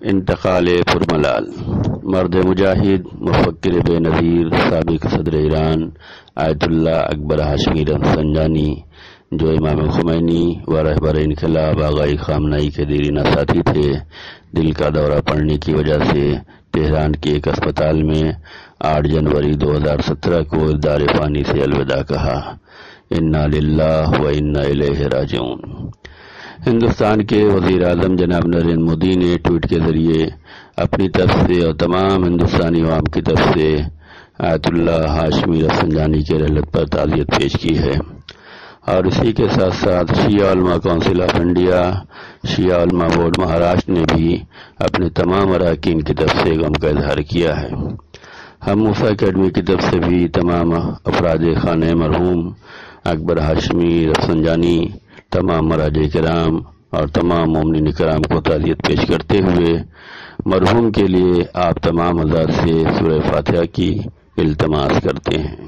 انتقال پرملال۔ مرد مجاہد، مفکر بے نظیر، سابق صدر ایران، آیت اللہ اکبر ہاشمی سنجانی جو امام خمینی و رہبر انقلاب آغائی خامنائی کے دیرینہ ساتھی تھے، دل کا دورہ پڑنے کی وجہ سے تہران کے ایک اسپتال میں آٹھ جنوری دو ہزار سترہ کو دار پانی سے الوداع کہا۔ انا للہ و انا الیہ راجعون۔ ہندوستان کے وزیر اعظم جناب نریندر مودی نے ٹویٹ کے ذریعے اپنی طرف سے اور تمام ہندوستانی عوام کی طرف سے آیت اللہ ہاشمی رفسنجانی کے رحلت پر تعزیت پیش کی ہے۔ اور اسی کے ساتھ ساتھ شیعہ علماء کونسل آف انڈیا، شیعہ علماء بورڈ مہاراشٹر نے بھی اپنے تمام اراکین کی طرف سے غم کا اظہار کیا ہے۔ ہم موسا اکیڈمی کی طرف سے بھی تمام افراد خانہ مرحوم اکبر ہاشمی رفسنجانی تمام مراج کرام اور تمام مومن کرام کو تعزیت پیش کرتے ہوئے مرحوم کے لیے آپ تمام حضرات سے سورہ فاتحہ کی التماس کرتے ہیں۔